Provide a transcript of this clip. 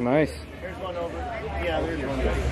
Nice. There's one over. Yeah, there's one. Over.